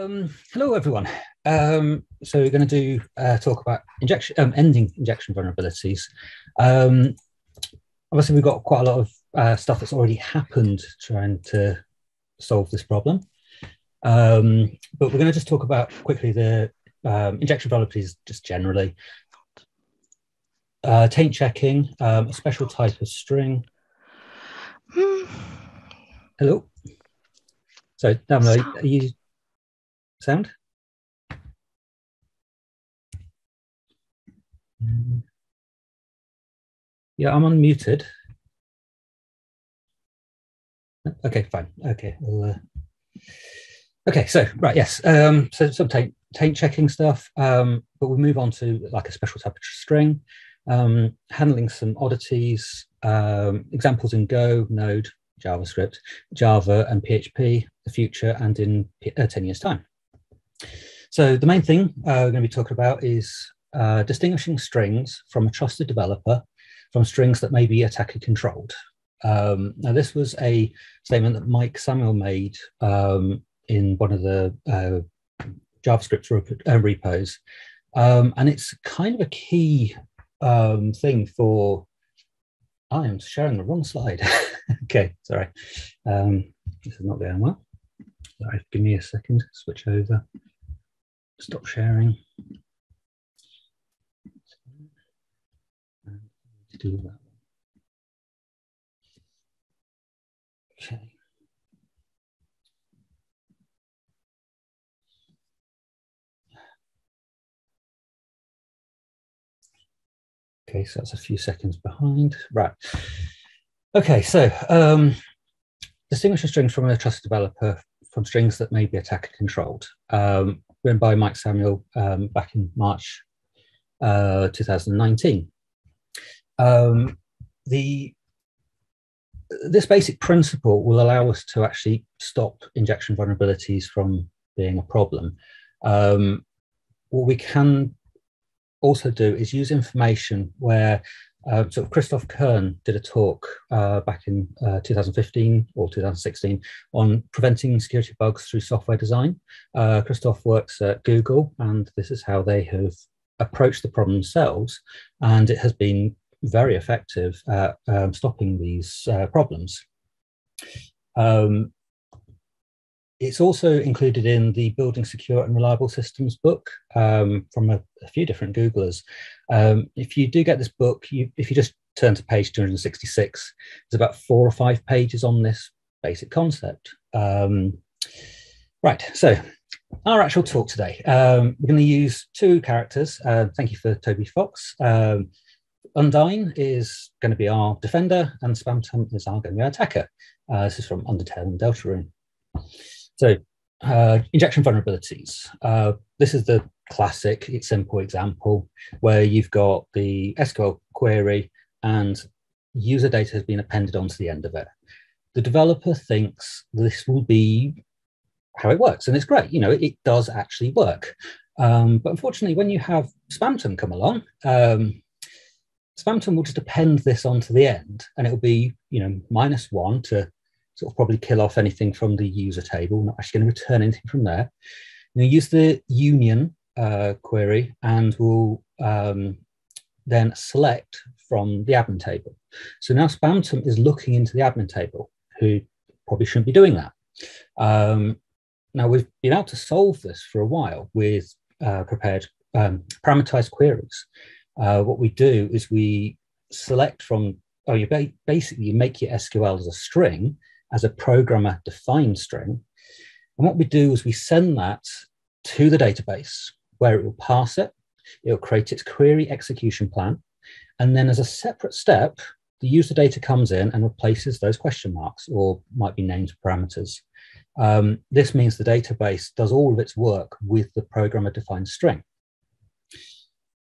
Um, hello, everyone. Um, so we're going to do uh, talk about injection, um, ending injection vulnerabilities. Um, obviously, we've got quite a lot of uh, stuff that's already happened trying to solve this problem. Um, but we're going to just talk about quickly the um, injection vulnerabilities just generally. Uh, taint checking, um, a special type of string. Hello. So, Damla, are you sound? Yeah, I'm unmuted. Okay, fine. Okay, uh, okay. So right, yes. Um, so some taint, taint checking stuff, um, but we'll move on to like a special type of string, um, handling some oddities, um, examples in Go, Node, JavaScript, Java, and PHP, the future, and in uh, ten years' time. So the main thing uh, we're going to be talking about is uh, distinguishing strings from a trusted developer from strings that may be attacker controlled. Um, now this was a statement that Mike Samuel made um, in one of the uh, JavaScript rep uh, repos. Um, and it's kind of a key um, thing for, I am sharing the wrong slide. okay, sorry. Um, this is not going well. Sorry, give me a second, switch over stop sharing. Do that. Okay. Okay, so that's a few seconds behind. Right. Okay, so um, distinguish a string from a trusted developer from strings that may be attacker controlled. Um, written by Mike Samuel um, back in March uh, 2019. Um, the this basic principle will allow us to actually stop injection vulnerabilities from being a problem. Um, what we can also do is use information where uh, so Christoph Kern did a talk uh, back in uh, 2015 or 2016 on preventing security bugs through software design. Uh, Christoph works at Google, and this is how they have approached the problem themselves, and it has been very effective at um, stopping these uh, problems. Um, it's also included in the Building Secure and Reliable Systems book um, from a, a, few different Googlers. Um, if you do get this book, you, if you just turn to page 266, there's about four or five pages on this basic concept. Um, right, so our actual talk today, um, we're going to use two characters. Uh, thank you for Toby Fox. Um, Undyne is going to be our defender, and Spamton is our going to be our attacker. Uh, this is from Undertale and Deltarune. So uh, injection vulnerabilities. Uh, this is the classic it's simple example where you've got the SQL query and user data has been appended onto the end of it. The developer thinks this will be how it works, and it's great. You know, it, it does actually work. Um, but unfortunately, when you have Spamton come along, um, Spamton will just append this onto the end, and it will be, you know, minus one to of probably kill off anything from the user table, not actually going to return anything from there. You use the union uh, query and we'll um, then select from the admin table. So now Spamton is looking into the admin table, who probably shouldn't be doing that. Um, now we've been able to solve this for a while with uh, prepared um, parameterized queries. Uh, what we do is we select from, oh, you ba basically you make your SQL as a string as a programmer defined string. And what we do is we send that to the database where it will parse it, it will create its query execution plan. And then as a separate step, the user data comes in and replaces those question marks or might be named parameters. Um, this means the database does all of its work with the programmer defined string.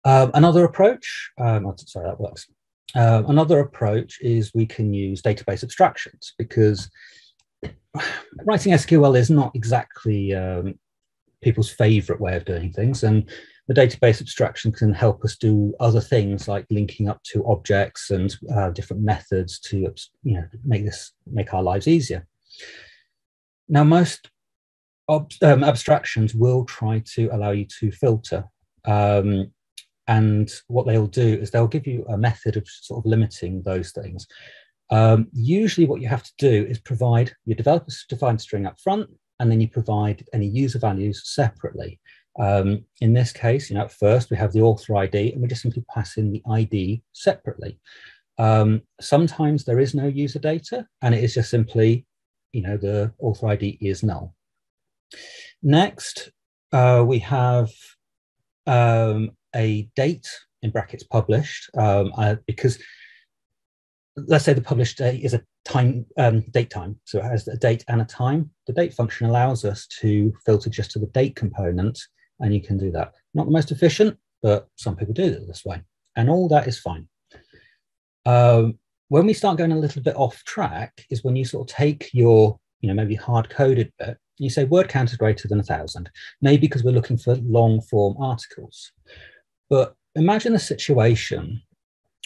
Um, another approach, um, sorry, that works. Uh, another approach is we can use database abstractions because writing SQL is not exactly um, people's favorite way of doing things. And the database abstraction can help us do other things like linking up to objects and uh, different methods to you know, make this make our lives easier. Now, most um, abstractions will try to allow you to filter. Um, and what they'll do is they'll give you a method of sort of limiting those things. Um, usually, what you have to do is provide your developer's defined string up front, and then you provide any user values separately. Um, in this case, you know, at first we have the author ID, and we just simply pass in the ID separately. Um, sometimes there is no user data, and it is just simply, you know, the author ID is null. Next, uh, we have um, a date in brackets published um, uh, because let's say the published date is a time um, date time. So it has a date and a time. The date function allows us to filter just to the date component and you can do that. Not the most efficient but some people do it this way and all that is fine. Um, when we start going a little bit off track is when you sort of take your you know maybe hard coded bit you say word count is greater than a thousand maybe because we're looking for long form articles but imagine a situation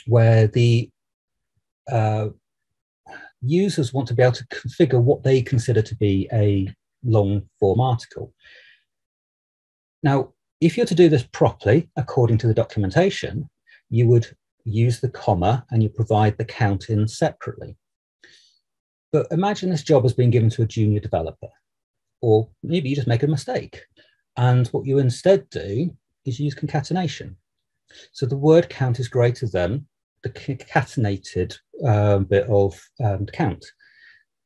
where the uh, users want to be able to configure what they consider to be a long form article. Now, if you're to do this properly, according to the documentation, you would use the comma and you provide the count in separately. But imagine this job has been given to a junior developer, or maybe you just make a mistake. And what you instead do is use concatenation. So the word count is greater than the concatenated uh, bit of um, count.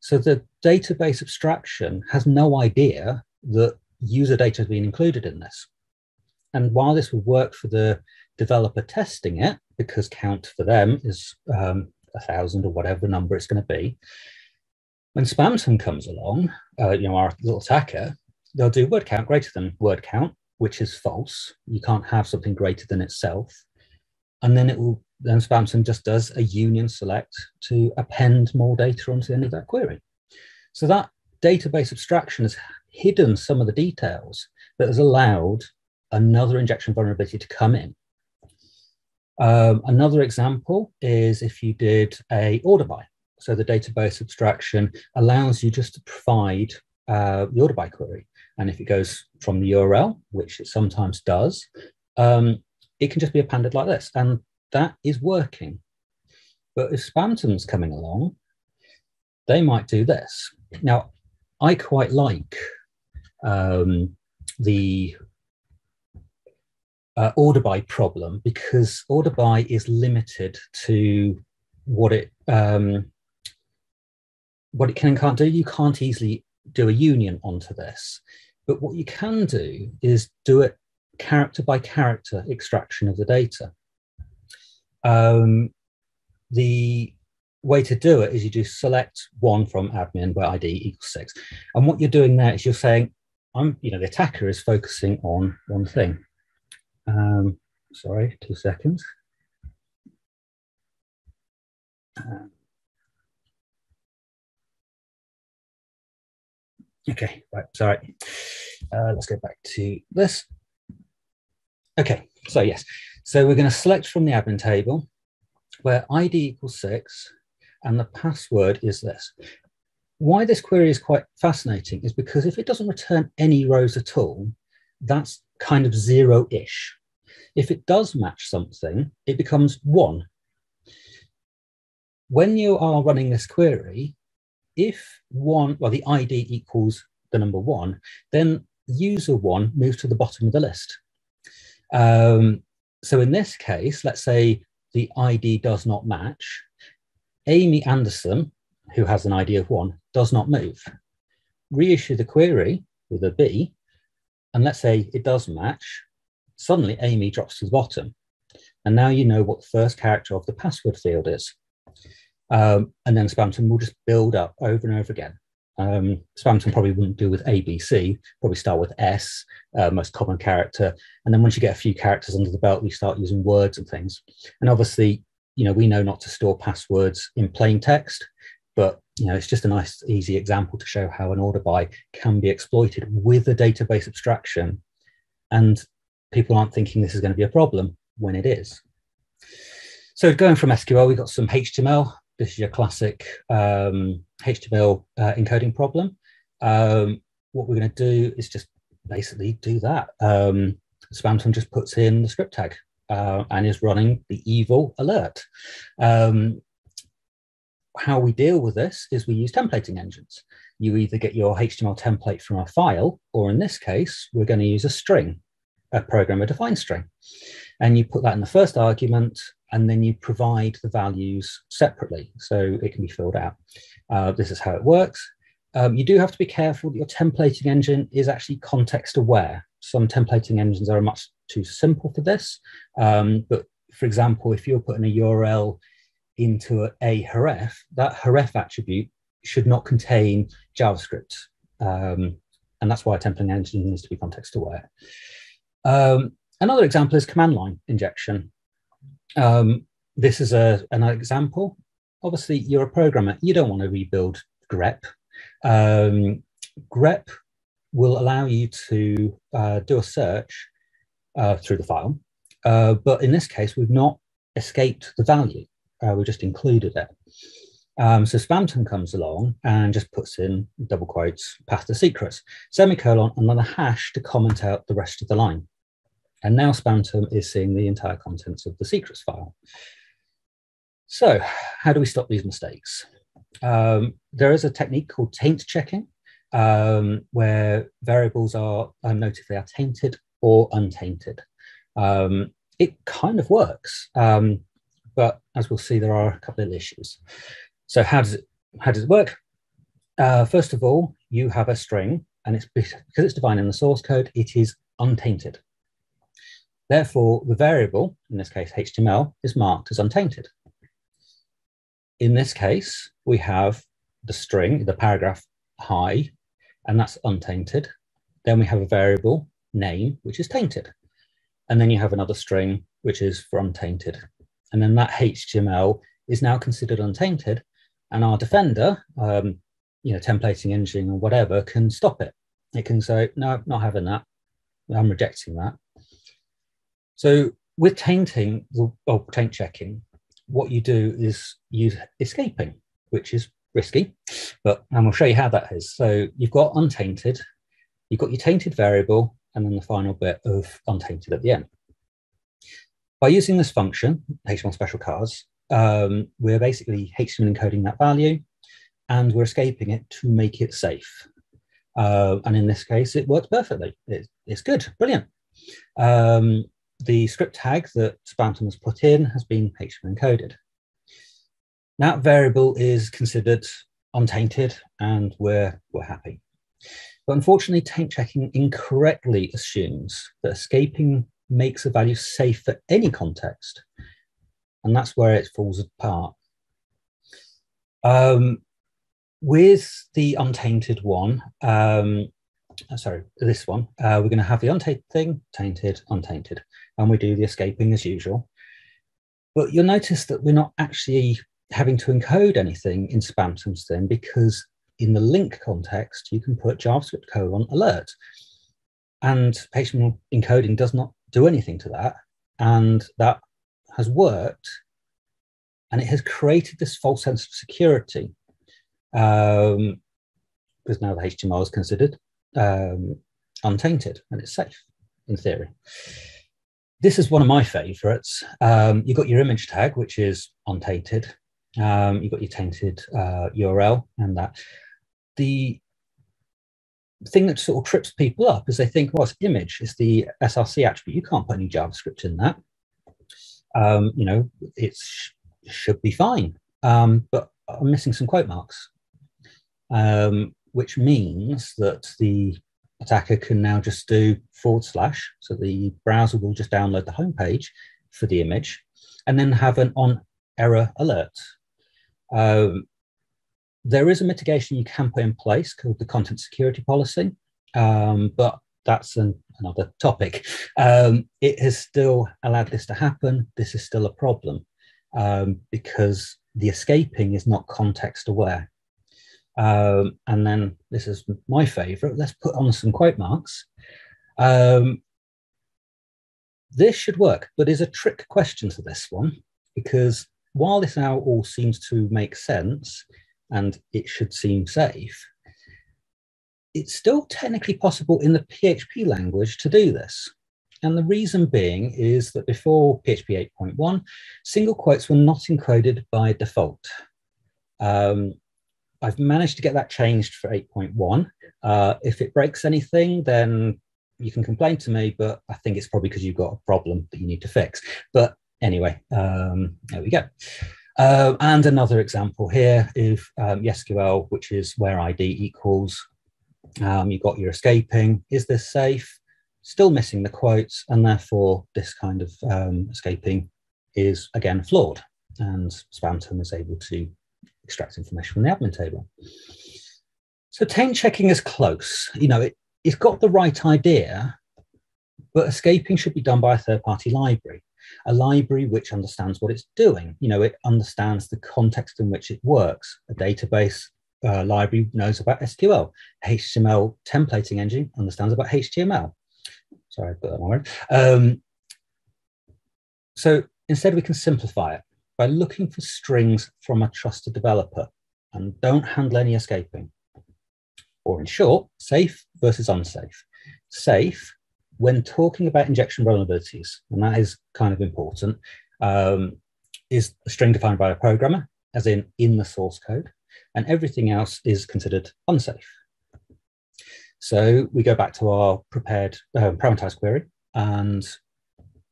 So the database abstraction has no idea that user data has been included in this. And while this will work for the developer testing it, because count for them is um, a thousand or whatever number it's going to be, when Spamton comes along, uh, you know, our little attacker, they'll do word count greater than word count, which is false. You can't have something greater than itself. And then it will then Spamton just does a union select to append more data onto the end of that query. So that database abstraction has hidden some of the details that has allowed another injection vulnerability to come in. Um, another example is if you did a order by. So the database abstraction allows you just to provide uh, the order by query. And if it goes from the URL, which it sometimes does, um, it can just be appended like this. And that is working. But if Spamton's coming along, they might do this. Now, I quite like um, the uh, order by problem because order by is limited to what it um, what it can and can't do. You can't easily do a union onto this. But what you can do is do it character by character extraction of the data. Um, the way to do it is you do select one from admin where ID equals six. And what you're doing there is you're saying, I'm, you know, the attacker is focusing on one thing. Um, sorry, two seconds. Um, Okay, right, sorry. Uh, let's go back to this. Okay, so yes. So we're going to select from the admin table where ID equals six and the password is this. Why this query is quite fascinating is because if it doesn't return any rows at all, that's kind of zero-ish. If it does match something, it becomes one. When you are running this query, if one, well, the ID equals the number one, then user one moves to the bottom of the list. Um, so in this case, let's say the ID does not match. Amy Anderson, who has an ID of one, does not move. Reissue the query with a B, and let's say it does match. Suddenly, Amy drops to the bottom. And now you know what the first character of the password field is. Um, and then Spamton will just build up over and over again. Um, Spamton probably wouldn't do with ABC, probably start with S, uh, most common character. And then once you get a few characters under the belt, we start using words and things. And obviously, you know, we know not to store passwords in plain text, but you know, it's just a nice, easy example to show how an order by can be exploited with a database abstraction. And people aren't thinking this is going to be a problem when it is. So going from SQL, we've got some HTML, this is your classic um, HTML uh, encoding problem. Um, what we're going to do is just basically do that. Um, Spamton just puts in the script tag uh, and is running the evil alert. Um, how we deal with this is we use templating engines. You either get your HTML template from a file, or in this case, we're going to use a string, a programmer defined string. And you put that in the first argument, and then you provide the values separately so it can be filled out. Uh, this is how it works. Um, you do have to be careful that your templating engine is actually context aware. Some templating engines are much too simple for this. Um, but for example, if you're putting a URL into a, href, that href attribute should not contain JavaScript. Um, and that's why a templating engine needs to be context aware. Um, another example is command line injection. Um, this is a, an example. Obviously, you're a programmer. You don't want to rebuild grep. Um, grep will allow you to uh, do a search uh, through the file. Uh, but in this case, we've not escaped the value. Uh, we just included it. Um, so Spamton comes along and just puts in double quotes, path to secrets, semicolon, and then a hash to comment out the rest of the line. And now Spamton is seeing the entire contents of the secrets file. So how do we stop these mistakes? Um, there is a technique called taint checking, um, where variables are um, noted they are tainted or untainted. Um, it kind of works, um, but as we'll see, there are a couple of issues. So how does it how does it work? Uh, first of all, you have a string, and it's because it's defined in the source code, it is untainted. Therefore, the variable, in this case HTML, is marked as untainted. In this case, we have the string, the paragraph hi, and that's untainted. Then we have a variable name, which is tainted. And then you have another string, which is for untainted. And then that HTML is now considered untainted. And our defender, um, you know, templating engine or whatever, can stop it. It can say, no, not having that. I'm rejecting that. So with tainting or taint checking, what you do is use escaping, which is risky, but and we'll show you how that is. So you've got untainted, you've got your tainted variable, and then the final bit of untainted at the end. By using this function, HTML special chars, um, we're basically HTML encoding that value and we're escaping it to make it safe. Uh, and in this case, it works perfectly. It, it's good, brilliant. Um, the script tag that Spamton has put in has been HTML encoded. That variable is considered untainted and we're, we're happy. But unfortunately, taint checking incorrectly assumes that escaping makes a value safe for any context. And that's where it falls apart. Um, with the untainted one, um, sorry, this one, uh, we're going to have the untainted thing, tainted, untainted, and we do the escaping as usual. But you'll notice that we're not actually having to encode anything in Spamton's thing because in the link context, you can put JavaScript colon alert. And HTML encoding does not do anything to that. And that has worked. And it has created this false sense of security. Um, because now the HTML is considered um, untainted and it's safe in theory. This is one of my favorites. Um, you've got your image tag, which is untainted. Um, you've got your tainted uh, URL and that. The thing that sort of trips people up is they think, well, it's image, it's the SRC attribute. You can't put any JavaScript in that. Um, you know, it should be fine. Um, but I'm missing some quote marks, um, which means that the attacker can now just do forward slash. So the browser will just download the homepage for the image and then have an on error alert. Um, there is a mitigation you can put in place called the content security policy, um, but that's an, another topic. Um, it has still allowed this to happen. This is still a problem um, because the escaping is not context aware. Um, and then this is my favorite. Let's put on some quote marks. Um, this should work, but there's a trick question to this one because while this now all seems to make sense and it should seem safe, it's still technically possible in the PHP language to do this. And the reason being is that before PHP 8.1, single quotes were not encoded by default. Um, I've managed to get that changed for 8.1. Uh, if it breaks anything, then you can complain to me, but I think it's probably because you've got a problem that you need to fix. But anyway, um, there we go. Uh, and another example here is um, which is where ID equals. Um, you've got your escaping. Is this safe? Still missing the quotes, and therefore this kind of um, escaping is again flawed. And Spamton is able to extract information from the admin table. So taint checking is close. You know, it, it's got the right idea, but escaping should be done by a third-party library a library which understands what it's doing. You know, it understands the context in which it works. A database uh, library knows about SQL. HTML templating engine understands about HTML. Sorry, I put that word. Um, so instead, we can simplify it by looking for strings from a trusted developer and don't handle any escaping. Or in short, safe versus unsafe. Safe when talking about injection vulnerabilities, and that is kind of important, um, is a string defined by a programmer, as in in the source code, and everything else is considered unsafe. So we go back to our prepared um, parameterized query, and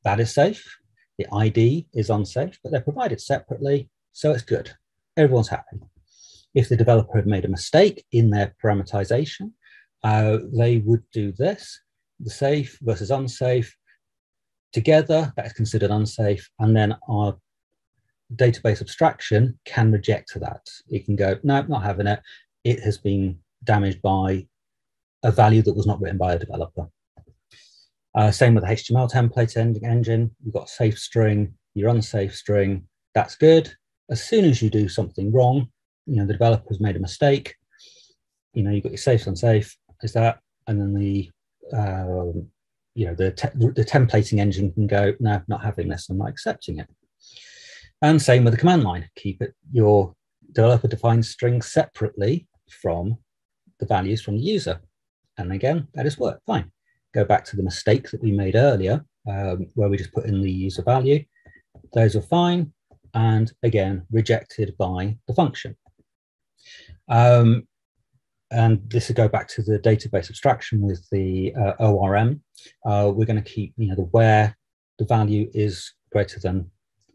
that is safe. The ID is unsafe, but they're provided separately, so it's good. Everyone's happy. If the developer had made a mistake in their parameterization, uh, they would do this the safe versus unsafe together, that is considered unsafe. And then our database abstraction can reject that. It can go, no, not having it. It has been damaged by a value that was not written by a developer. Uh, same with the HTML template engine. You've got safe string, your unsafe string. That's good. As soon as you do something wrong, you know, the developer's made a mistake. You know, you've got your safe, unsafe, is that, and then the um, you know, the, te the templating engine can go, no, not having this, I'm not accepting it. And same with the command line, keep it your developer defines strings separately from the values from the user. And again, that is work, fine. Go back to the mistake that we made earlier, um, where we just put in the user value. Those are fine. And again, rejected by the function. Um, and this will go back to the database abstraction with the uh, ORM. Uh, we're going to keep, you know, the where the value is greater than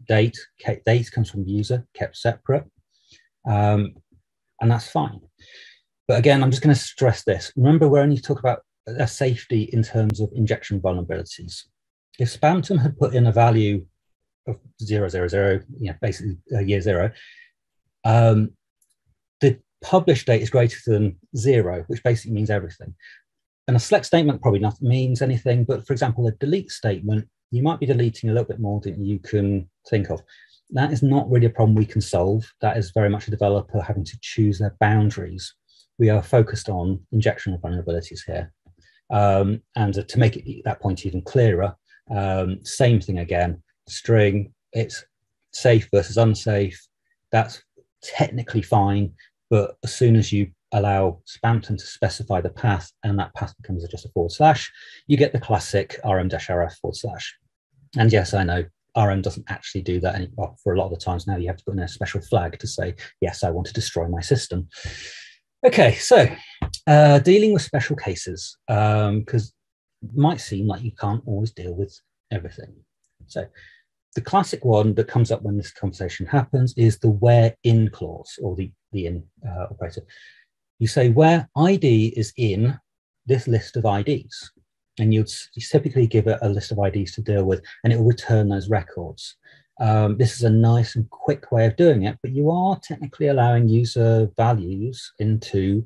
date. Date comes from user, kept separate, um, and that's fine. But again, I'm just going to stress this. Remember, we're only talking about a safety in terms of injection vulnerabilities. If Spamton had put in a value of zero zero zero, you know, basically year zero, um, the publish date is greater than zero, which basically means everything. And a select statement probably not means anything, but for example, a delete statement, you might be deleting a little bit more than you can think of. That is not really a problem we can solve. That is very much a developer having to choose their boundaries. We are focused on injection vulnerabilities here. Um, and to make it, that point even clearer, um, same thing again, string, it's safe versus unsafe. That's technically fine, but as soon as you allow Spamton to specify the path and that path becomes just a forward slash, you get the classic rm-rf forward slash. And yes, I know RM doesn't actually do that. For a lot of the times now, you have to put in a special flag to say, yes, I want to destroy my system. Okay, so uh, dealing with special cases, because um, it might seem like you can't always deal with everything. So the classic one that comes up when this conversation happens is the where in clause or the, the in uh, operator. You say where ID is in this list of IDs, and you'd typically give it a list of IDs to deal with, and it will return those records. Um, this is a nice and quick way of doing it, but you are technically allowing user values into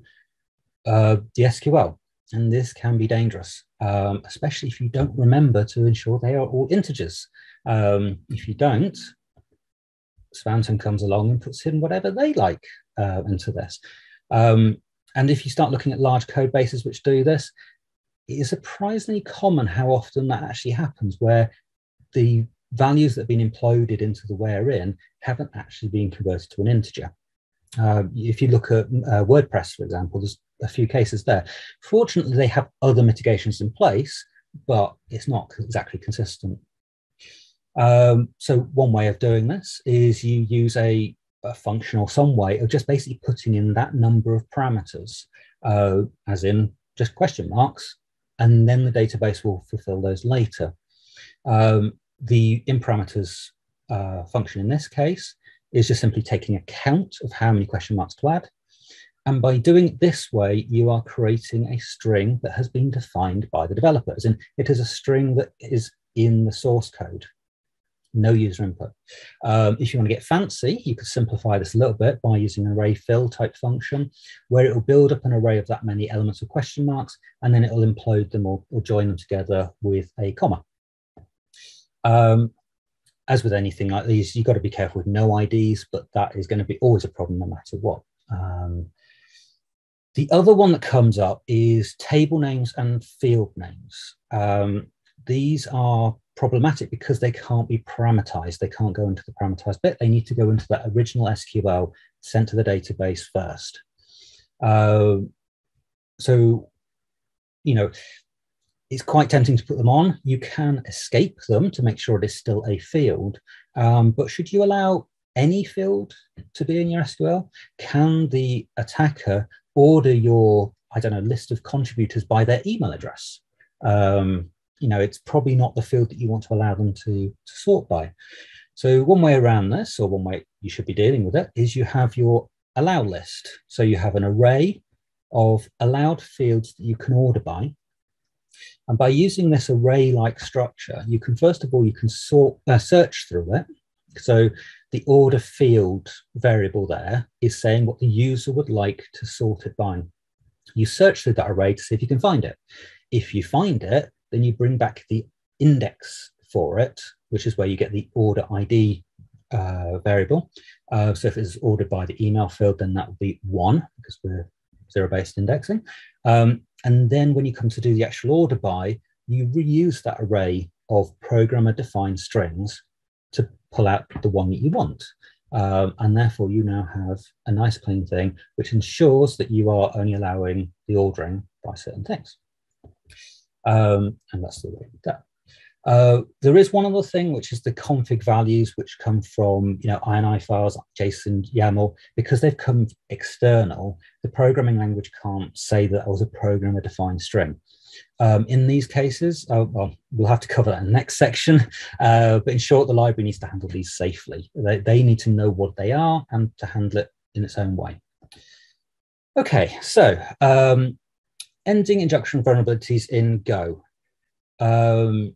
uh, the SQL, and this can be dangerous, um, especially if you don't remember to ensure they are all integers. Um, if you don't, Spamton comes along and puts in whatever they like uh, into this. Um, and if you start looking at large code bases which do this, it is surprisingly common how often that actually happens, where the values that have been imploded into the where in haven't actually been converted to an integer. Uh, if you look at uh, WordPress, for example, there's a few cases there. Fortunately, they have other mitigations in place, but it's not exactly consistent. Um, so one way of doing this is you use a, a, function or some way of just basically putting in that number of parameters, uh, as in just question marks, and then the database will fulfill those later. Um, the in parameters uh, function in this case is just simply taking account of how many question marks to add. And by doing it this way, you are creating a string that has been defined by the developers. And it is a string that is in the source code, no user input. Um, if you want to get fancy, you could simplify this a little bit by using an array fill type function, where it will build up an array of that many elements of question marks, and then it will implode them or, or join them together with a comma. Um, as with anything like these, you've got to be careful with no IDs, but that is going to be always a problem no matter what. Um, the other one that comes up is table names and field names. Um, these are problematic because they can't be parameterized. They can't go into the parameterized bit. They need to go into that original SQL sent to the database first. Uh, so, you know, it's quite tempting to put them on. You can escape them to make sure it is still a field. Um, but should you allow any field to be in your SQL? Can the attacker order your, I don't know, list of contributors by their email address? Um, you know, it's probably not the field that you want to allow them to, to sort by. So one way around this, or one way you should be dealing with it, is you have your allow list. So you have an array of allowed fields that you can order by. And by using this array-like structure, you can first of all, you can sort uh, search through it. So the order field variable there is saying what the user would like to sort it by. You search through that array to see if you can find it. If you find it, then you bring back the index for it, which is where you get the order ID uh, variable. Uh, so if it's ordered by the email field, then that would be one because we're zero-based indexing. Um, and then when you come to do the actual order by, you reuse that array of programmer defined strings to pull out the one that you want. Um, and therefore you now have a nice clean thing, which ensures that you are only allowing the ordering by certain things. Um, and that's the way do uh, there is one other thing, which is the config values, which come from you know INI files, JSON, YAML, because they've come external. The programming language can't say that I was a programmer-defined string. Um, in these cases, uh, well, we'll have to cover that in the next section. Uh, but in short, the library needs to handle these safely. They, they need to know what they are and to handle it in its own way. Okay, so um, ending injection vulnerabilities in Go. Um,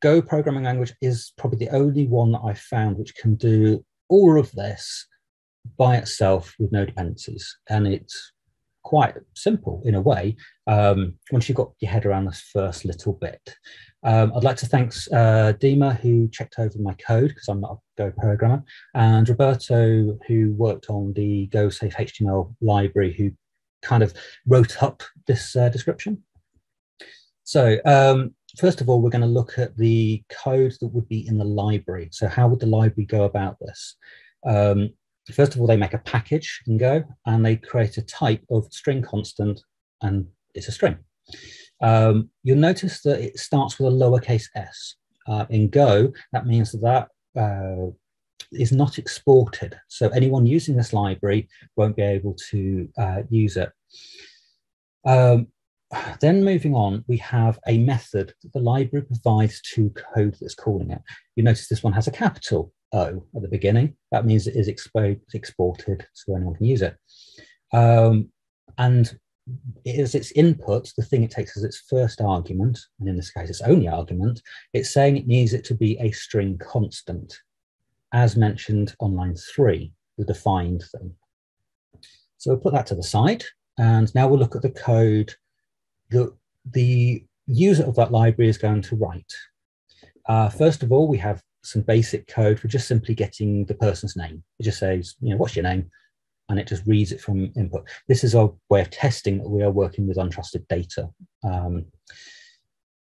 Go programming language is probably the only one that I've found which can do all of this by itself with no dependencies. And it's quite simple in a way um, once you've got your head around this first little bit. Um, I'd like to thank uh, Dima, who checked over my code because I'm not a Go programmer, and Roberto, who worked on the Go Safe HTML library, who kind of wrote up this uh, description. So um, first of all, we're going to look at the code that would be in the library. So how would the library go about this? Um, first of all, they make a package in Go and they create a type of string constant and it's a string. Um, you'll notice that it starts with a lowercase s. Uh, in Go, that means that that uh, is not exported. So anyone using this library won't be able to uh, use it. Um, then moving on, we have a method that the library provides to code that's calling it. You notice this one has a capital O at the beginning. That means it is exported so anyone can use it. Um, and as its input, the thing it takes as its first argument, and in this case its only argument, it's saying it needs it to be a string constant, as mentioned on line three, the defined thing. So we'll put that to the side, and now we'll look at the code that the user of that library is going to write. Uh, first of all, we have some basic code for just simply getting the person's name. It just says, you know, what's your name? And it just reads it from input. This is our way of testing that we are working with untrusted data. Um,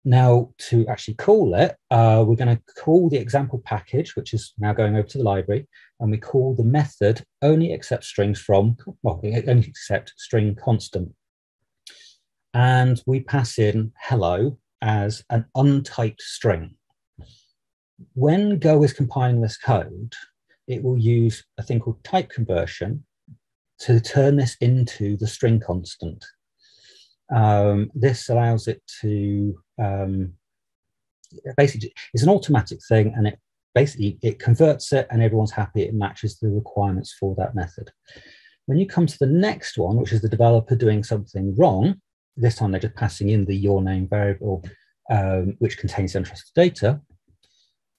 Now, to actually call it, uh, we're going to call the example package, which is now going over to the library, and we call the method only accept strings from, well, only accept string constant. And we pass in hello as an untyped string. When Go is compiling this code, it will use a thing called type conversion to turn this into the string constant. Um, this allows it to um, basically it's an automatic thing, and it basically it converts it, and everyone's happy. It matches the requirements for that method. When you come to the next one, which is the developer doing something wrong, this time they're just passing in the your name variable, um, which contains the untrusted data.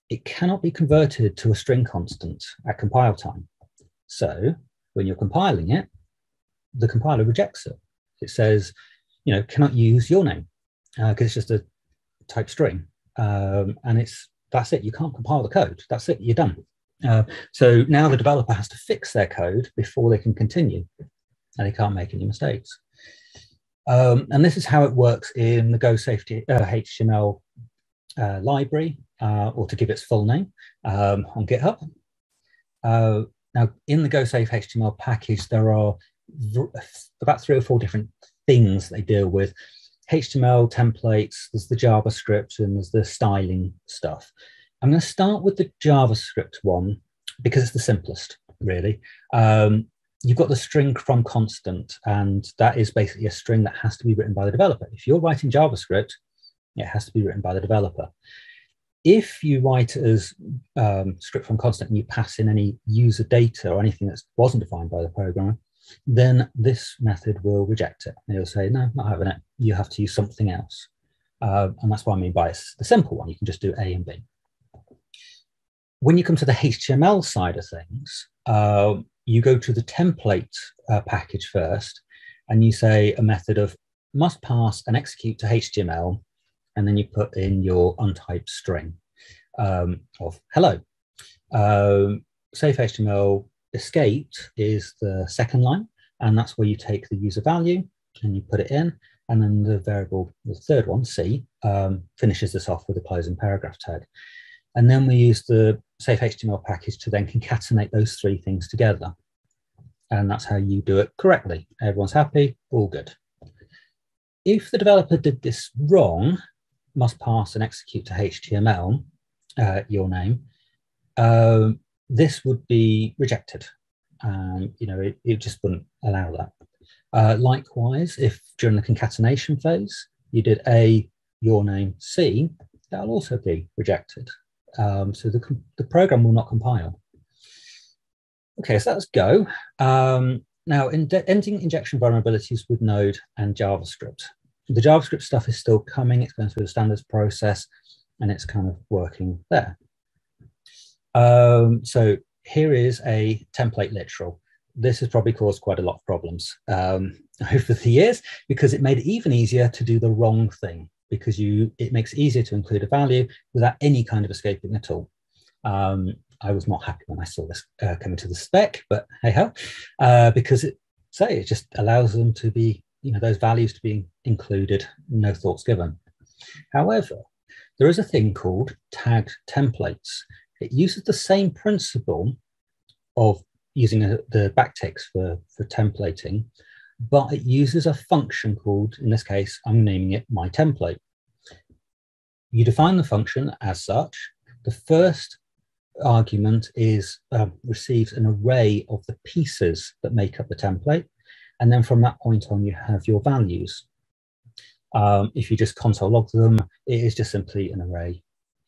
It cannot be converted to a string constant at compile time. So when you're compiling it, the compiler rejects it. It says you know, cannot use your name because uh, it's just a type string. Um, and it's that's it. You can't compile the code. That's it. You're done. Uh, so now the developer has to fix their code before they can continue, and they can't make any mistakes. Um, and this is how it works in the Go Safety uh, HTML uh, library, uh, or to give its full name, um, on GitHub. Uh, now, in the Go Safe HTML package, there are about three or four different things they deal with. HTML templates, there's the JavaScript, and there's the styling stuff. I'm going to start with the JavaScript one because it's the simplest, really. Um, you've got the string from constant, and that is basically a string that has to be written by the developer. If you're writing JavaScript, it has to be written by the developer. If you write as um, script from constant and you pass in any user data or anything that wasn't defined by the programmer, then this method will reject it. It'll say, no, not having it. You have to use something else. Uh, and that's what I mean by it's the simple one. You can just do A and B. When you come to the HTML side of things, uh, you go to the template uh, package first, and you say a method of must parse and execute to HTML, and then you put in your untyped string um, of hello. Um, safe HTML escaped is the second line, and that's where you take the user value and you put it in, and then the variable, the third one, C, um, finishes this off with a closing paragraph tag. And then we use the safe HTML package to then concatenate those three things together. And that's how you do it correctly. Everyone's happy, all good. If the developer did this wrong, must parse and execute to HTML, uh, your name, um, this would be rejected. Um, you know, it, it, just wouldn't allow that. Uh, likewise, if during the concatenation phase you did A, your name, C, that'll also be rejected. Um, so the, the program will not compile. Okay, so that's Go. Um, now, in ending injection vulnerabilities with Node and JavaScript. The JavaScript stuff is still coming. It's going through the standards process, and it's kind of working there. Um, so here is a template literal. This has probably caused quite a lot of problems um, over the years because it made it even easier to do the wrong thing because you it makes it easier to include a value without any kind of escaping at all. Um, I was not happy when I saw this uh, coming to the spec, but hey ho, uh, because it say it just allows them to be, you know, those values to be included, no thoughts given. However, there is a thing called tagged templates, it uses the same principle of using a, the backticks for, for templating, but it uses a function called, in this case, I'm naming it my template. You define the function as such. The first argument is uh, receives an array of the pieces that make up the template. And then from that point on, you have your values. Um, if you just console log them, it is just simply an array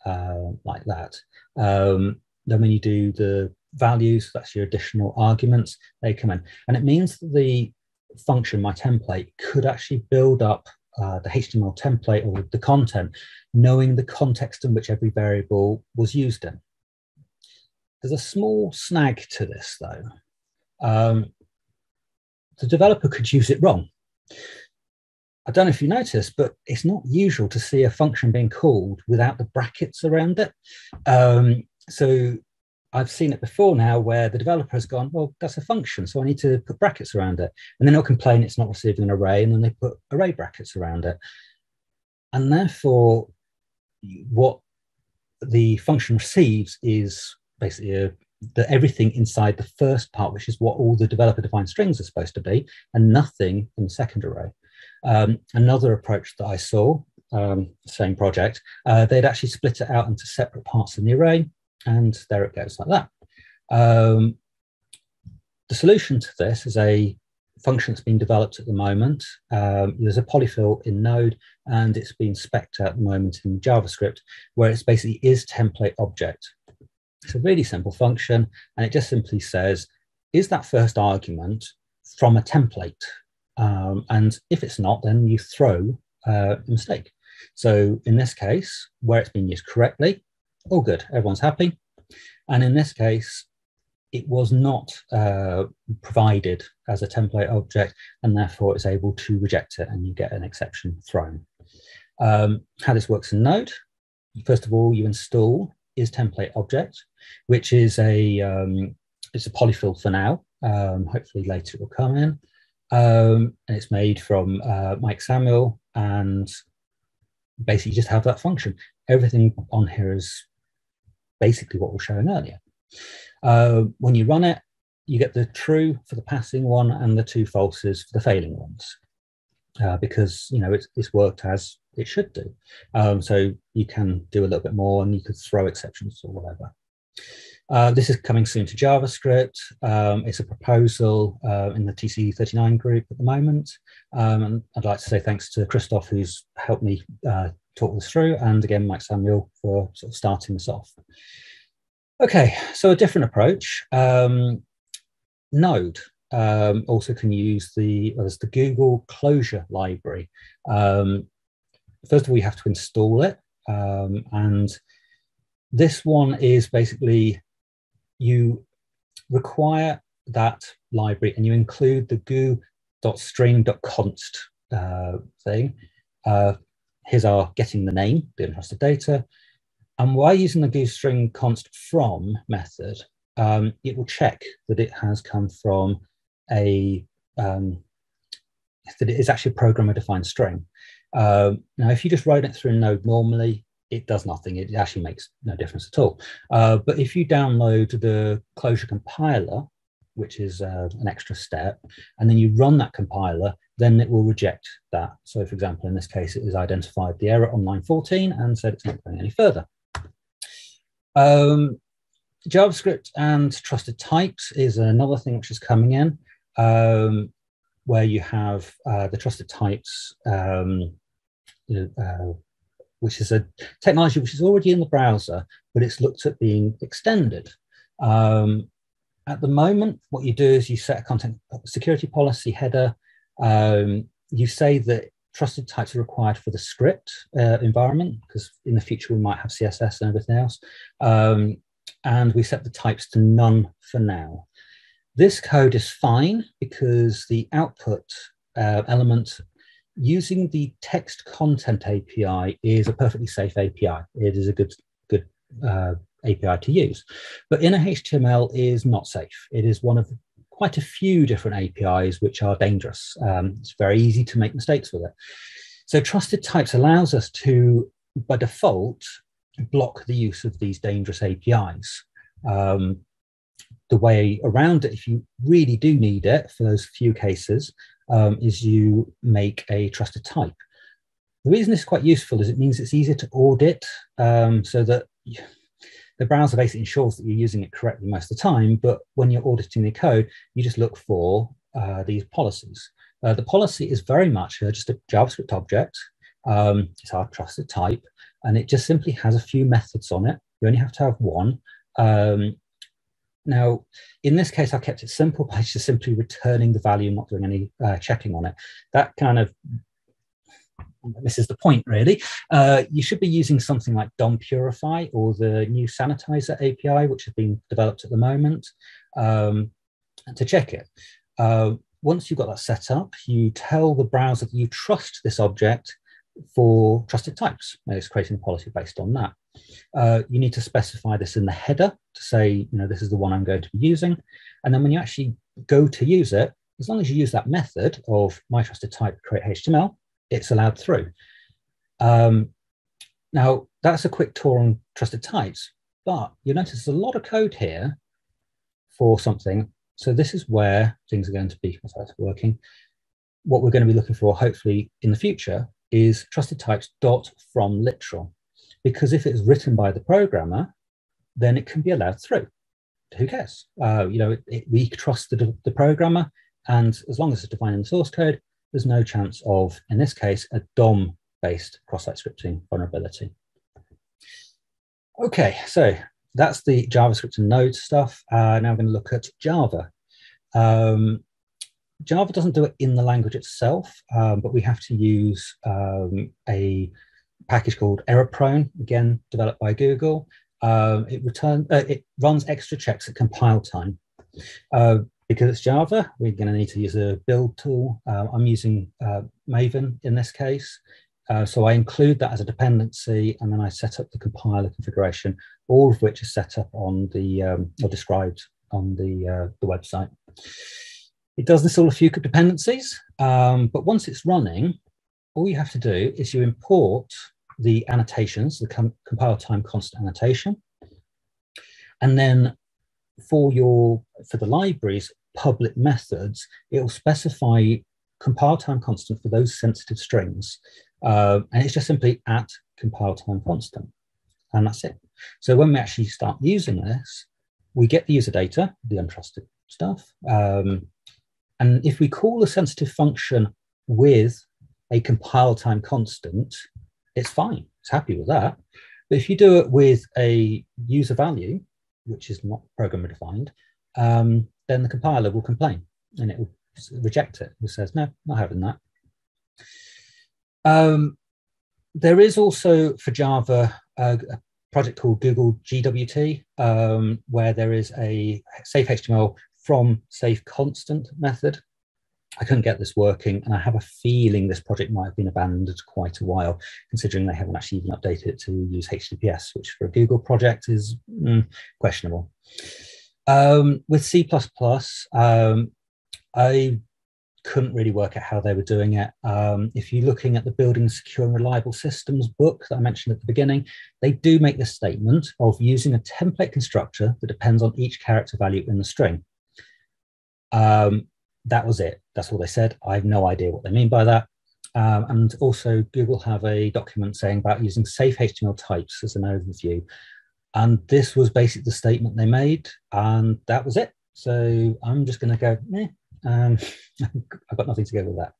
uh, like that. Um, then when you do the values, that's your additional arguments, they come in. And it means the function, my template, could actually build up uh, the HTML template or the content, knowing the context in which every variable was used in. There's a small snag to this though. Um, the developer could use it wrong. I don't know if you noticed, but it's not usual to see a function being called without the brackets around it. Um, so I've seen it before now where the developer has gone, well, that's a function, so I need to put brackets around it. And then they'll complain it's not receiving an array, and then they put array brackets around it. and therefore, what the function receives is basically a, the everything inside the first part, which is what all the developer defined strings are supposed to be, and nothing in the second array. Um, another approach that I saw, um, same project, uh, they'd actually split it out into separate parts in the array, and there it goes like that. Um, the solution to this is a function that's been developed at the moment. Um, there's a polyfill in Node, and it's being specced at the moment in JavaScript, where it's basically is template object. It's a really simple function, and it just simply says, is that first argument from a template? Um, and if it's not, then you throw uh, a mistake. So in this case, where it's been used correctly, all good, everyone's happy. And in this case, it was not uh, provided as a template object and therefore it's able to reject it and you get an exception thrown. Um, how this works in Node, first of all, you install is template object, which is a, um, it's a polyfill for now. Um, hopefully later it will come in. Um, and it's made from uh, Mike Samuel and basically just have that function. Everything on here is basically what we were showing earlier. Uh, when you run it, you get the true for the passing one and the two falses for the failing ones. Uh, because you know it's, it's worked as it should do. Um, so you can do a little bit more and you could throw exceptions or whatever. Uh, this is coming soon to JavaScript. Um, it's a proposal uh, in the TC39 group at the moment. Um, and I'd like to say thanks to Christoph, who's helped me uh, talk this through, and again, Mike Samuel for sort of starting this off. Okay, so a different approach. Um, Node um, also can use the, well, the Google Closure library. Um, first of all, you have to install it. Um, and this one is basically you require that library and you include the goog.string.Const uh, thing. Uh, here's our getting the name, the untrusted data. And while using the goostring const from method, um, it will check that it has come from a, um, that it is actually a programmer defined string. Um, now, if you just write it through Node normally, it does nothing. It actually makes no difference at all. Uh, but if you download the Closure compiler, which is uh, an extra step, and then you run that compiler, then it will reject that. So for example, in this case, it has identified the error on line 14 and said it's not going any further. Um, JavaScript and trusted types is another thing which is coming in, um, where you have uh, the trusted types um, uh, which is a technology which is already in the browser, but it's looked at being extended. Um, at the moment, what you do is you set a content security policy header. Um, you say that trusted types are required for the script uh, environment, because in the future we might have CSS and everything else. Um, and we set the types to none for now. This code is fine because the output uh, element using the text content API is a perfectly safe API. It is a good, good uh, API to use. But inner HTML is not safe. It is one of quite a few different APIs which are dangerous. Um, it's very easy to make mistakes with it. So trusted types allows us to, by default, block the use of these dangerous APIs. Um, the way around it, if you really do need it for those few cases, um, is you make a trusted type. The reason this is quite useful is it means it's easier to audit um, so that the browser basically ensures that you're using it correctly most of the time, but when you're auditing the code, you just look for uh, these policies. Uh, the policy is very much uh, just a JavaScript object. Um, it's our trusted type, and it just simply has a few methods on it. You only have to have one. Um, now, in this case, I kept it simple by just simply returning the value, not doing any uh, checking on it. That kind of this is the point really. Uh, you should be using something like DOMPurify or the new Sanitizer API, which has been developed at the moment, um, to check it. Uh, once you've got that set up, you tell the browser that you trust this object for trusted types. And it's creating a policy based on that. Uh, you need to specify this in the header to say, you know, this is the one I'm going to be using. And then when you actually go to use it, as long as you use that method of my trusted type create HTML, it's allowed through. Um, now, that's a quick tour on trusted types, but you'll notice there's a lot of code here for something. So this is where things are going to be working. What we're going to be looking for, hopefully in the future, is trusted types dot from literal. Because if it's written by the programmer, then it can be allowed through. Who cares? Uh, you know, it, it, we trust the, the programmer, and as long as it's defined in the source code, there's no chance of, in this case, a DOM-based cross-site scripting vulnerability. Okay, so that's the JavaScript and Node stuff. Uh, now we're going to look at Java. Um, Java doesn't do it in the language itself, um, but we have to use um, a package called ErrorProne, again developed by Google. Um, it return uh, it runs extra checks at compile time. Uh, because it's Java, we're going to need to use a build tool. Uh, I'm using uh, Maven in this case. Uh, so I include that as a dependency, and then I set up the compiler configuration, all of which is set up on the um, or described on the uh, the website. It does install a few dependencies, um, but once it's running, all you have to do is you import the annotations, the com compile time constant annotation, and then for your for the libraries public methods, it will specify compile time constant for those sensitive strings. Uh, and it's just simply at compile time constant. And that's it. So when we actually start using this, we get the user data, the untrusted stuff. Um, and if we call a sensitive function with a compile time constant, it's fine. It's happy with that. But if you do it with a user value, which is not programmer defined, um, then the compiler will complain and it will reject it. It says, no, not having that. Um, there is also for Java a, a project called Google GWT, um, where there is a safe HTML from safe constant method. I couldn't get this working, and I have a feeling this project might have been abandoned quite a while, considering they haven't actually even updated it to use HTTPS, which for a Google project is mm, questionable. Um, with C++, um, I couldn't really work out how they were doing it. Um, if you're looking at the Building Secure and Reliable Systems book that I mentioned at the beginning, they do make the statement of using a template constructor that depends on each character value in the string. Um, that was it. That's all they said. I have no idea what they mean by that. Um, and also Google have a document saying about using safe HTML types as an overview. And this was basically the statement they made, and that was it. So I'm just going to go, um, I've got nothing to go with that.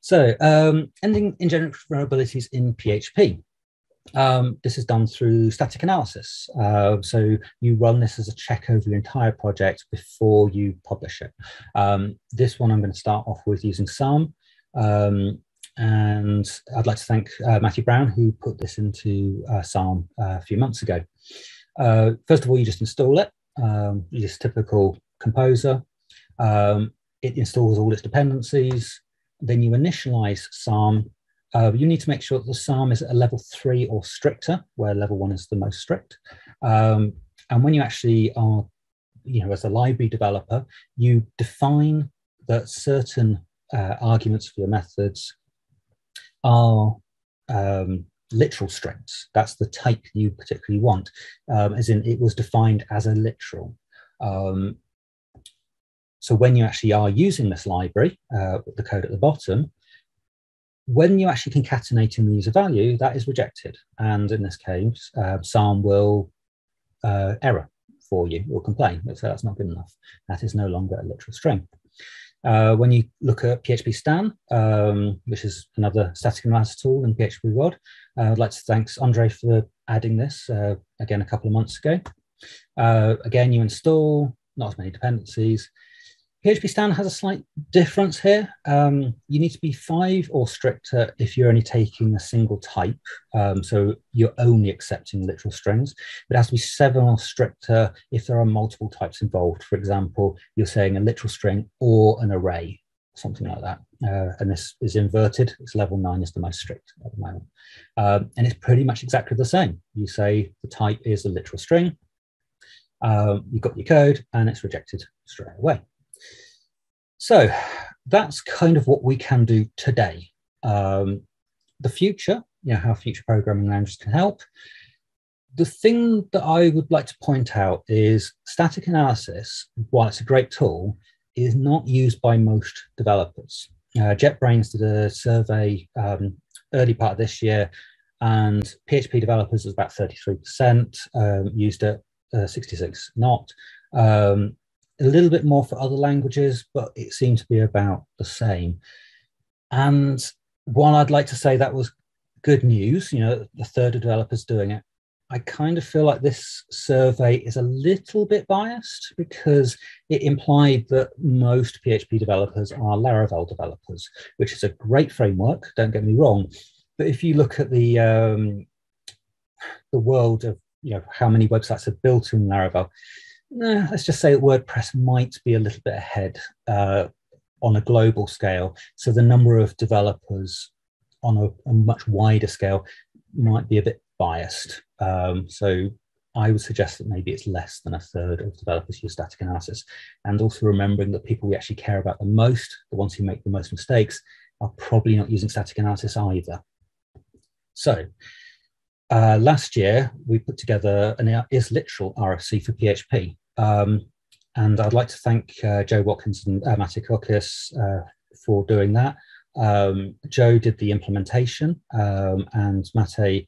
So um, ending injection vulnerabilities in PHP. Um, this is done through static analysis. Uh, so you run this as a check over your entire project before you publish it. Um, this one I'm going to start off with using Psalm. Um, and I'd like to thank uh, Matthew Brown, who put this into uh, Psalm uh, a few months ago. Uh, first of all, you just install it. Um, you just typical composer. Um, it installs all its dependencies. Then you initialize Psalm. Uh, you need to make sure that the Psalm is at a level three or stricter, where level one is the most strict. Um, and when you actually are, you know, as a library developer, you define that certain uh, arguments for your methods are um, literal strings. That's the type you particularly want, um, as in it was defined as a literal. Um, so when you actually are using this library, uh, the code at the bottom, when you actually concatenate in the user value, that is rejected. And in this case, uh, will uh, error for you or complain. So that's not good enough. That is no longer a literal string. Uh, when you look at PHPStan, um, which is another static analysis tool in PHP world, uh, I'd like to thank Andre for adding this uh, again a couple of months ago. Uh, again, you install not as many dependencies, PHPStan has a slight difference here. Um, you need to be five or stricter if you're only taking a single type. Um, so you're only accepting literal strings. It has to be seven or stricter if there are multiple types involved. For example, you're saying a literal string or an array, something like that. Uh, and this is inverted. It's level nine is the most strict at the moment. Um, and it's pretty much exactly the same. You say the type is a literal string. Um, you've got your code and it's rejected straight away. So that's kind of what we can do today. Um, the future you know, how future programming languages can help. The thing that I would like to point out is static analysis, while it's a great tool, is not used by most developers. Uh, JetBrains did a survey um, early part of this year, and PHP developers was about 33%, um, used it, uh, 66 not. Um, a little bit more for other languages, but it seemed to be about the same. And while I'd like to say that was good news, you know, the third of developers doing it, I kind of feel like this survey is a little bit biased because it implied that most PHP developers are Laravel developers, which is a great framework, don't get me wrong. But if you look at the um, the world of you know how many websites are built in Laravel, let's just say WordPress might be a little bit ahead uh, on a global scale. So the number of developers on a, a much wider scale might be a bit biased. Um, so I would suggest that maybe it's less than a third of developers use static analysis. And also remembering that people we actually care about the most, the ones who make the most mistakes, are probably not using static analysis either. So uh, last year, we put together an is literal RFC for PHP. Um, and I'd like to thank uh, Joe Watkins and uh, Matty uh, for doing that. Um, Joe did the implementation um, and Mate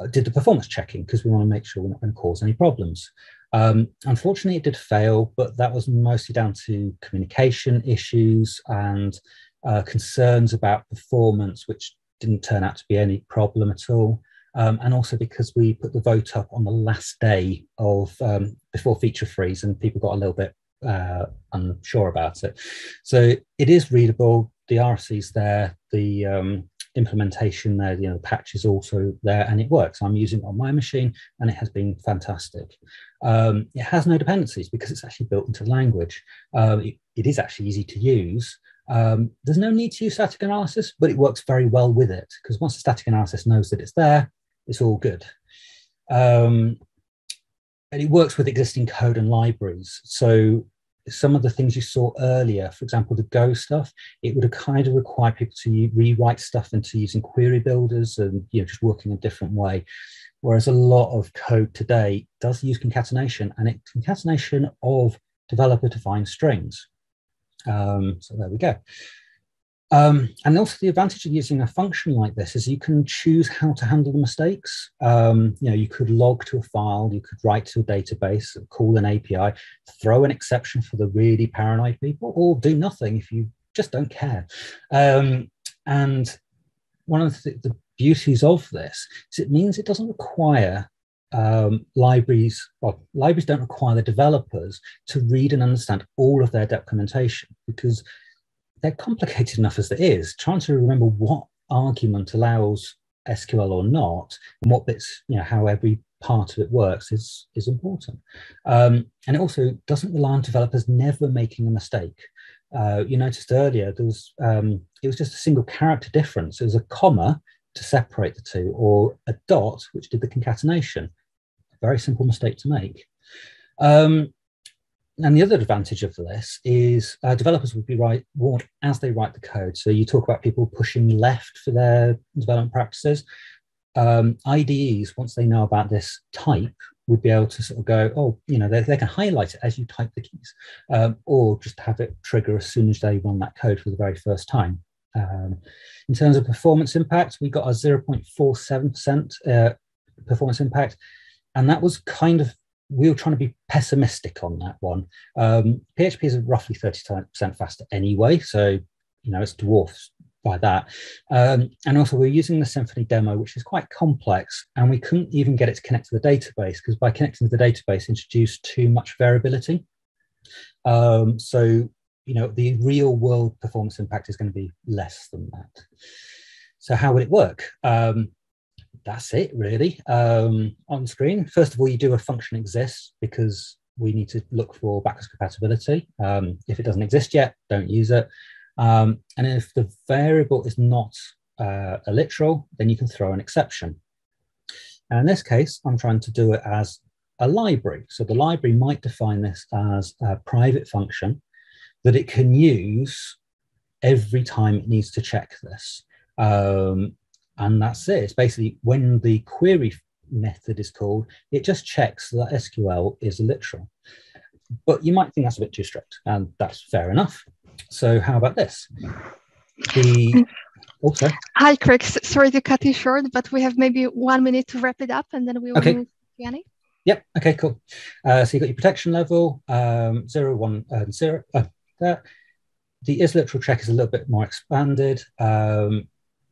uh, did the performance checking because we want to make sure we're not going to cause any problems. Um, unfortunately, it did fail, but that was mostly down to communication issues and uh, concerns about performance, which didn't turn out to be any problem at all. Um, and also because we put the vote up on the last day of um, before feature freeze, and people got a little bit uh, unsure about it. So it is readable. The RFC's there. The um, implementation there, you know, the patch is also there, and it works. I'm using it on my machine, and it has been fantastic. Um, it has no dependencies because it's actually built into language. Uh, it, it is actually easy to use. Um, there's no need to use static analysis, but it works very well with it because once the static analysis knows that it's there, it's all good. Um, and it works with existing code and libraries. So some of the things you saw earlier, for example, the Go stuff, it would have kind of required people to rewrite stuff into using query builders and you know just working a different way. Whereas a lot of code today does use concatenation and it's concatenation of developer-defined strings. Um, so there we go. Um, and also the advantage of using a function like this is you can choose how to handle the mistakes. Um, you know, you could log to a file, you could write to a database, call an API, throw an exception for the really paranoid people, or do nothing if you just don't care. Um, and one of the, the, beauties of this is it means it doesn't require um, libraries, well, libraries don't require the developers to read and understand all of their documentation because they're complicated enough as it is. Trying to remember what argument allows SQL or not, and what bits, you know, how every part of it works is is important. Um, and it also doesn't rely on developers never making a mistake. Uh, you noticed earlier there was um, it was just a single character difference. It was a comma to separate the two, or a dot which did the concatenation. Very simple mistake to make. Um, and the other advantage of this is uh, developers will be right, warned as they write the code. So you talk about people pushing left for their development practices. Um, IDEs, once they know about this type, would be able to sort of go, oh, you know, they, they can highlight it as you type the keys, um, or just have it trigger as soon as they run that code for the very first time. Um, in terms of performance impact, we got a 0.47% uh, performance impact, and that was kind of we were trying to be pessimistic on that one. Um, PHP is roughly 30% faster anyway, so you know it's dwarfed by that. Um, and also, we're using the Symfony demo, which is quite complex, and we couldn't even get it to connect to the database because by connecting to the database, introduced too much variability. Um, so you know the real world performance impact is going to be less than that. So how would it work? Um, that's it really um, on screen. First of all, you do a function exists because we need to look for backwards compatibility. Um, if it doesn't exist yet, don't use it. Um, and if the variable is not uh, a literal, then you can throw an exception. And in this case, I'm trying to do it as a library. So the library might define this as a private function that it can use every time it needs to check this. Um, and that's it. It's basically when the query method is called, it just checks that SQL is literal. But you might think that's a bit too strict, and that's fair enough. So how about this? The also. Hi, Craig. Sorry to cut you short, but we have maybe one minute to wrap it up, and then we will okay. move to Q&A. Yep. Okay. Cool. Uh, so you got your protection level um, zero, one, and zero. Uh, there. The is literal check is a little bit more expanded. Um,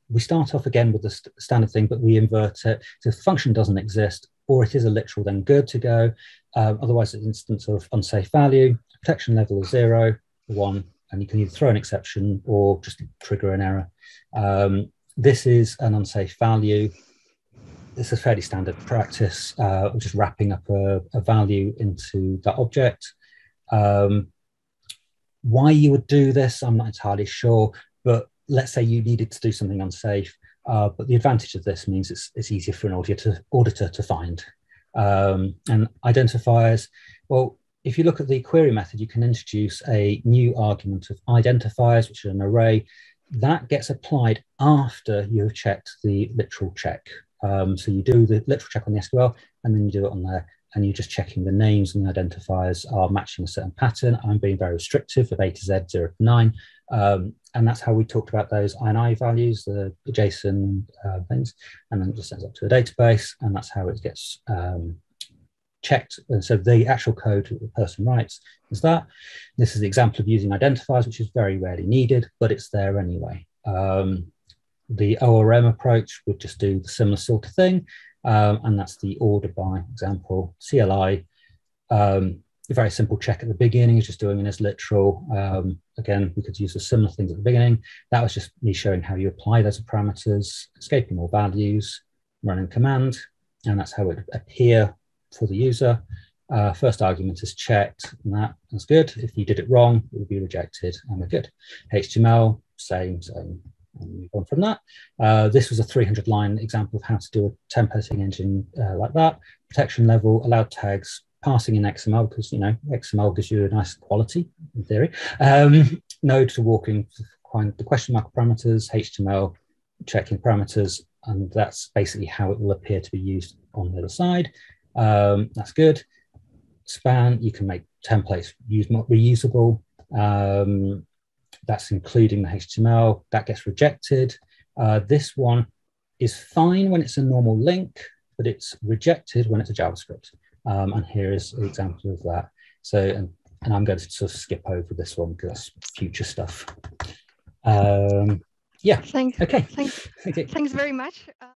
we start off again with the st- standard thing, but we invert it. So the function doesn't exist, or it is a literal, then good to go. Um, otherwise, it's an instance of unsafe value. Protection level is zero, one, and you can either throw an exception or just trigger an error. Um, this is an unsafe value. This is fairly standard practice, uh, just wrapping up a, a, value into that object. Um, why you would do this, I'm not entirely sure, but let's say you needed to do something unsafe, uh, but the advantage of this means it's, it's easier for an auditor, auditor to find. Um, and identifiers, well, if you look at the query method, you can introduce a new argument of identifiers, which are an array. That gets applied after you have checked the literal check. Um, so you do the literal check on the SQL, and then you do it on there, and you're just checking the names and the identifiers are matching a certain pattern. I'm being very restrictive of A to Z, 0 to 9. Um, and that's how we talked about those INI values, the JSON uh, things, and then it just sends up to the database, and that's how it gets um, checked. And so the actual code that the person writes is that. This is the example of using identifiers, which is very rarely needed, but it's there anyway. Um, the ORM approach would just do the similar sort of thing, um, and that's the order by example. CLI, um, a very simple check at the beginning is just doing it as literal. Um, again, we could use the similar things at the beginning. That was just me showing how you apply those parameters, escaping all values, running command, and that's how it would appear for the user. Uh, first argument is checked, and that is good. If you did it wrong, it would be rejected, and we're good. HTML, same, same. And move on from that. Uh, this was a 300 line example of how to do a templating engine uh, like that. Protection level, allowed tags, passing in XML because you know XML gives you a nice quality in theory. Um, node to walking, the question mark parameters, HTML, checking parameters, and that's basically how it will appear to be used on the other side. Um, that's good. Span, you can make templates use reusable. Um, that's including the HTML. That gets rejected. Uh, this one is fine when it's a normal link, but it's rejected when it's a JavaScript. Um, and here is an example of that. So, and, and I'm going to sort of skip over this one because that's future stuff. Um, yeah. Thanks. Okay. Thanks. Thanks very much. Uh